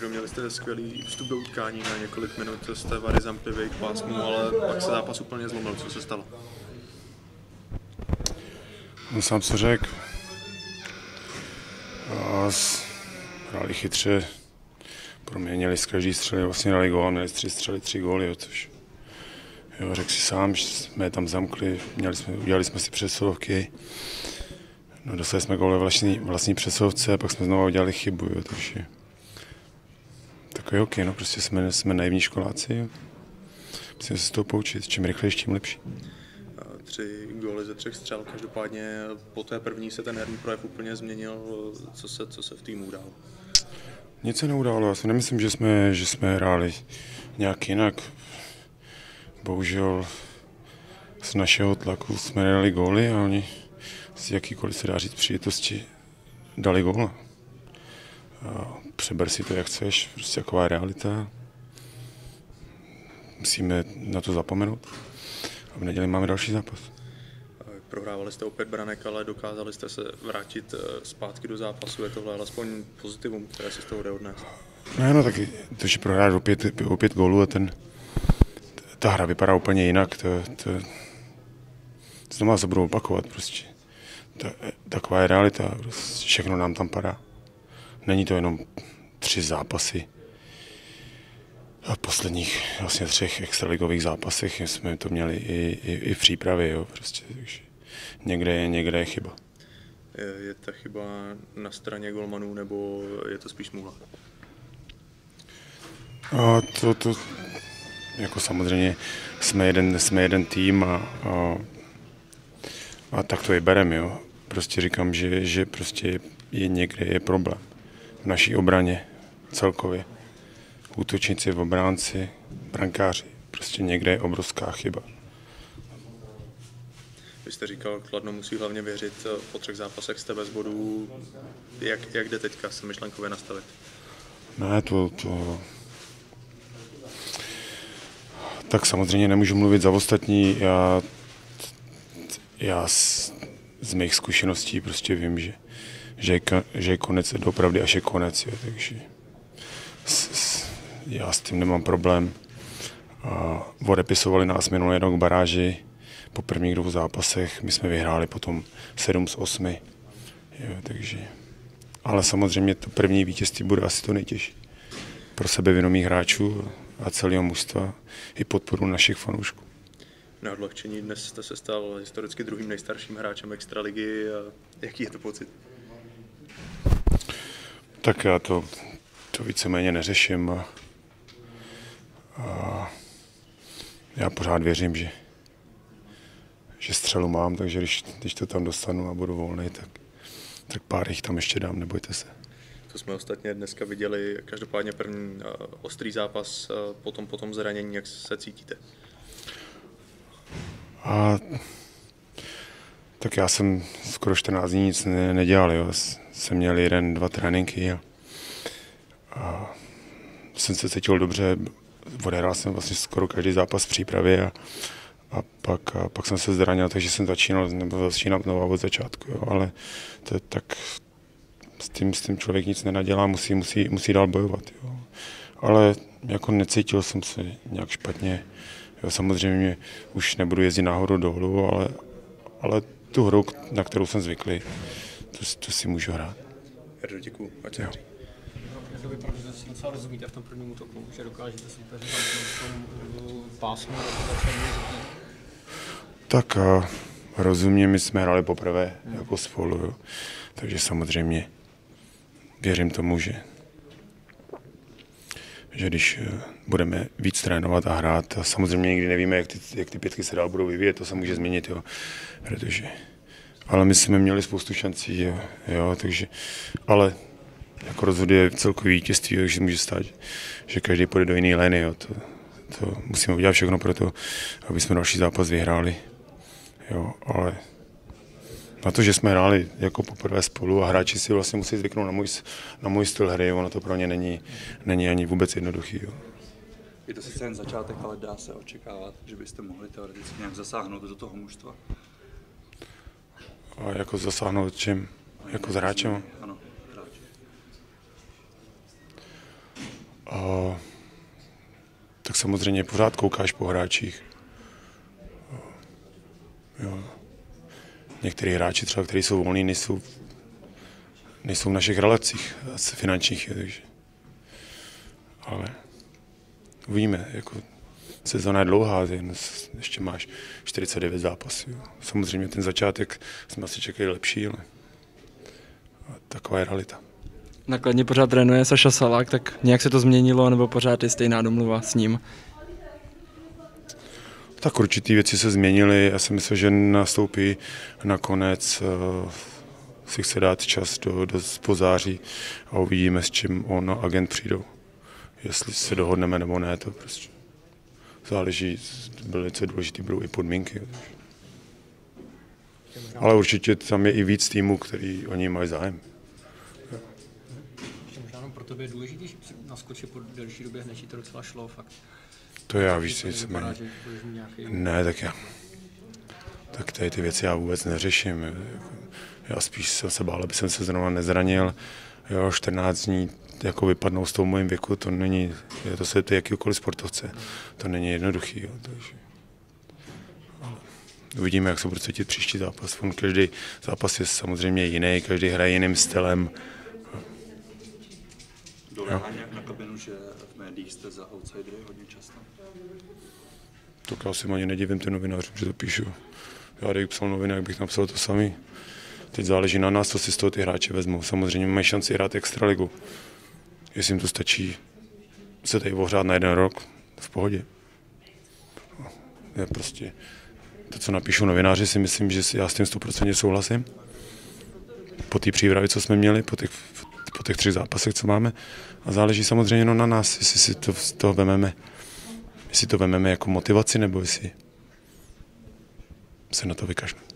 Jardo, měli jste skvělý vstup do utkání na několik minut, jste vary zamplivý k pásmu, ale pak se zápas úplně zlomil. Co se stalo? No sám co řekl. Hráli chytře, proměnili z každý střely, vlastně dali gól, měli tři střely, tři góly, jo, což jo, řekl si sám, že jsme je tam zamkli, měli jsme, udělali jsme si přesilovky, no, dostali jsme gól ve vlastní, vlastní přesilovce, pak jsme znovu udělali chybu, jo, takže takový hokej, no, prostě jsme, jsme naivní školáci. Musíme se z toho poučit, čím rychlejší, tím lepší tři góly ze třech střel. Každopádně po té první se ten herní projev úplně změnil. Co se, co se v týmu událo? Nic se neudálo. Já si nemyslím, že jsme, že jsme hráli nějak jinak. Bohužel z našeho tlaku jsme nedali góly a oni z jakýkoliv se dá říct příležitosti dali góla. Přeber si to, jak chceš, prostě taková je realita. Musíme na to zapomenout. A v neděli máme další zápas. Prohrávali jste opět branek, ale dokázali jste se vrátit eh, zpátky do zápasu. Je tohle alespoň pozitivum, které si z toho jde odnést? No, no tak to, že prohrát opět, opět gólů a ten, ta hra vypadá úplně jinak. To, to, znovu se budou opakovat prostě. Ta, taková je realita, prostě všechno nám tam padá. Není to jenom tři zápasy v posledních vlastně třech extraligových zápasech jsme to měli i, i, i v přípravě, jo, prostě, takže někde je, někde je chyba. Je, je ta chyba na straně golmanů, nebo je to spíš smůla? A to, to, jako samozřejmě jsme jeden, jsme jeden tým a, a, a tak to i bereme, jo. Prostě říkám, že, že prostě je někde je problém v naší obraně celkově útočníci, v obránci, brankáři. Prostě někde je obrovská chyba. Vy jste říkal, Kladno musí hlavně věřit eh, po třech zápasech jste bez bodů. Jak, jak jde teďka se myšlenkově nastavit? Ne, to, to... Tak samozřejmě nemůžu mluvit za ostatní. Já, já z, z mých zkušeností prostě vím, že, že, je, že je konec, dopravdy až je konec. Jo, takže s, já s tím nemám problém. A odepisovali nás minulý rok baráži po prvních dvou zápasech. My jsme vyhráli potom 7 z 8. Jo, takže. Ale samozřejmě to první vítězství bude asi to nejtěžší. Pro sebe vědomých hráčů a celého mužstva i podporu našich fanoušků. Na odlehčení dnes jste se stal historicky druhým nejstarším hráčem Extraligy. Jaký je to pocit? Tak já to, to víceméně neřeším. A a já pořád věřím, že, že střelu mám, takže když, když to tam dostanu a budu volný, tak, tak pár jich tam ještě dám, nebojte se. To jsme ostatně dneska viděli, každopádně první uh, ostrý zápas, uh, potom, potom zranění, jak se cítíte? A, tak já jsem skoro 14 dní nic ne, nedělal, jo. Jsem měl jeden, dva tréninky a, a jsem se cítil dobře, odehrál jsem vlastně skoro každý zápas v přípravě a, a pak, a pak jsem se zranil, takže jsem začínal, nebo začínám znovu od začátku, jo, ale to je tak, s tím, s tím člověk nic nenadělá, musí, musí, musí dál bojovat. Jo. Ale jako necítil jsem se nějak špatně. Jo, samozřejmě už nebudu jezdit náhodou dolů, ale, ale tu hru, na kterou jsem zvyklý, to, to si můžu hrát. Jardo, děkuju. Ať se to vypadá, že si docela rozumíte v tom prvním útoku, že dokážete soupeře tam v tom pásmu Tak uh, rozumím, my jsme hráli poprvé hmm. jako spolu, jo. takže samozřejmě věřím tomu, že že když eh, budeme víc trénovat a hrát, a samozřejmě nikdy nevíme, jak ty, jak ty pětky se dál budou vyvíjet, to se může změnit, jo, protože ale my jsme měli spoustu šancí, jo, jo takže, ale jako rozhoduje celkový vítězství, takže může stát, že každý půjde do jiné lény. Jo. To, to musíme udělat všechno pro to, aby jsme další zápas vyhráli. Jo, ale na to, že jsme hráli jako poprvé spolu a hráči si vlastně musí zvyknout na můj, na můj styl hry, ono to pro ně není, není ani vůbec jednoduchý. Jo. Je to sice jen začátek, ale dá se očekávat, že byste mohli teoreticky nějak zasáhnout do toho mužstva. A jako zasáhnout čím? Jako s hráčem? Ano. A tak samozřejmě pořád koukáš po hráčích. Jo. Některý hráči třeba, kteří jsou volní, nejsou, nejsou v našich relacích finančních. Takže. Ale uvidíme. Jako, sezona je dlouhá, ještě máš 49 zápasů. Samozřejmě ten začátek jsme asi čekali lepší, ale taková je realita. Nakladně pořád trénuje Saša Salák, tak nějak se to změnilo, nebo pořád je stejná domluva s ním? Tak určitý věci se změnily. Já si myslím, že nastoupí nakonec uh, si chce dát čas do, do pozáří a uvidíme, s čím on agent přijdou. Jestli se dohodneme nebo ne, to prostě záleží, velice důležité budou i podmínky. Ale určitě tam je i víc týmů, který oni mají zájem. Možná pro tebe je důležitější naskočit po delší době, než to docela šlo, fakt. To já víš, nicméně. Ne, tak já. Tak tady ty věci já vůbec neřeším. Já spíš jsem se bál, aby jsem se zrovna nezranil. Jo, 14 dní jako vypadnout s tou mojím věku, to není, to se ty jakýkoliv sportovce, to není jednoduchý. Jo, takže. Uvidíme, jak se bude cítit příští zápas. On každý zápas je samozřejmě jiný, každý hraje jiným stylem. Dolehá nějak na kabinu, že v médiích jste za outsidery hodně často? To já si ani nedivím ty novinářům, že to píšu. Já kdybych psal novinách, bych napsal to samý. Teď záleží na nás, co si z toho ty hráči vezmou. Samozřejmě mají šanci hrát extraligu. Jestli jim to stačí se tady ohrát na jeden rok, v pohodě. Je prostě to, co napíšou novináři, si myslím, že já s tím 100% souhlasím. Po té přípravě, co jsme měli, po těch, po těch třech zápasech, co máme. A záleží samozřejmě jenom na nás, jestli si to z toho vememe, jestli to vememe jako motivaci, nebo jestli se na to vykažeme.